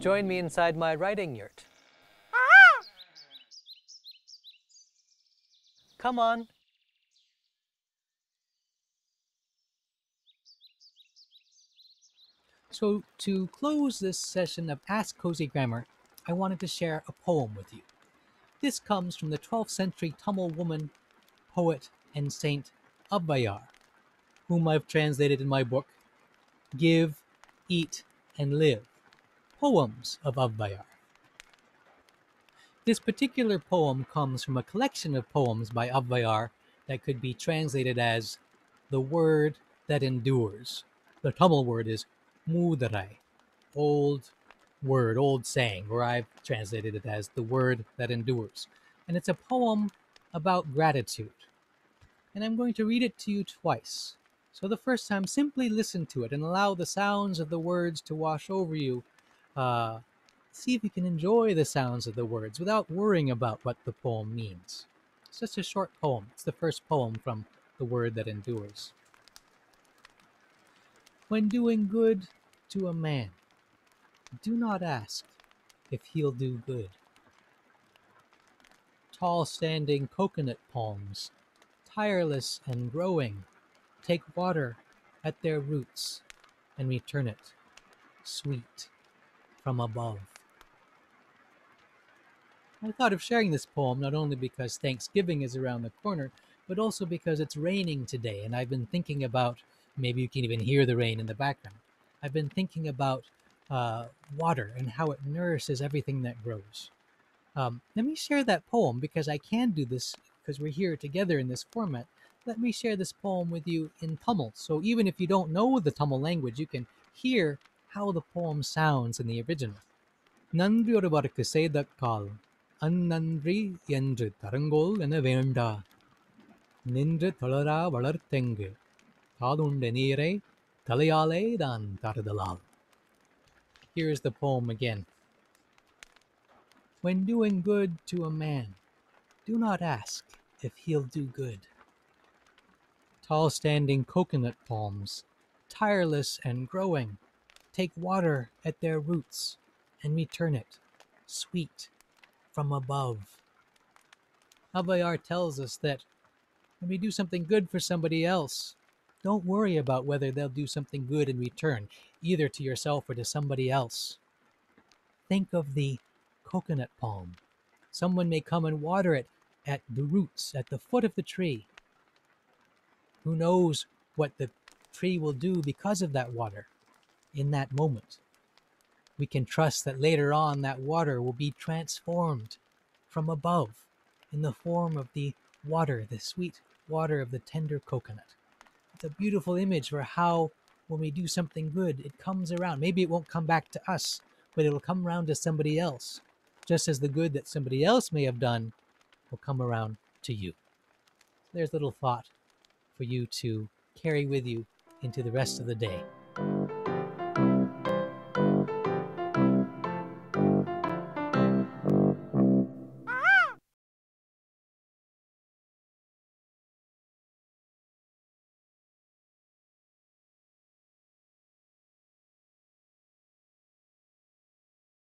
Join me inside my writing yurt. Come on. So, to close this session of Ask Cozy Grammar, I wanted to share a poem with you. This comes from the 12th century Tamil woman, poet, and saint Avvaiyar, whom I've translated in my book, Give, Eat, and Live Poems of Avvaiyar. This particular poem comes from a collection of poems by Avvaiyar that could be translated as the word that endures. The Tamil word is Moothurai, old word, old saying, or I've translated it as the word that endures. And it's a poem about gratitude. And I'm going to read it to you twice. So the first time, simply listen to it and allow the sounds of the words to wash over you. Uh, see if you can enjoy the sounds of the words without worrying about what the poem means. It's just a short poem. It's the first poem from The Word That Endures. When doing good to a man, do not ask if he'll do good. Tall standing coconut palms, tireless and growing, take water at their roots and return it sweet from above. I thought of sharing this poem not only because Thanksgiving is around the corner, but also because it's raining today, and I've been thinking about maybe you can even hear the rain in the background. I've been thinking about uh, water and how it nourishes everything that grows. Um, let me share that poem because I can do this because we're here together in this format. Let me share this poem with you in Tamil. So even if you don't know the Tamil language, you can hear how the poem sounds in the original. நன்றி ஒருவருக்கு செய்த கால் அந்நன்றி என்று தரங்கோல் என வேண்டா நின்று தொழரா வளர்த்தெங்கு காதுண்ட நீரை தலையாலே தான் தருதலால் Here is the poem again. When doing good to a man, do not ask if he'll do good. Tall standing coconut palms, tireless and growing, take water at their roots and return it, sweet from above. Avvaiyar tells us that when we do something good for somebody else, don't worry about whether they'll do something good in return, either to yourself or to somebody else. Think of the coconut palm. Someone may come and water it at the roots, at the foot of the tree. Who knows what the tree will do because of that water in that moment? We can trust that later on that water will be transformed from above in the form of the water, the sweet water of the tender coconut. It's a beautiful image for how, when we do something good, it comes around. Maybe it won't come back to us, but it'll come around to somebody else, just as the good that somebody else may have done will come around to you. There's a little thought for you to carry with you into the rest of the day.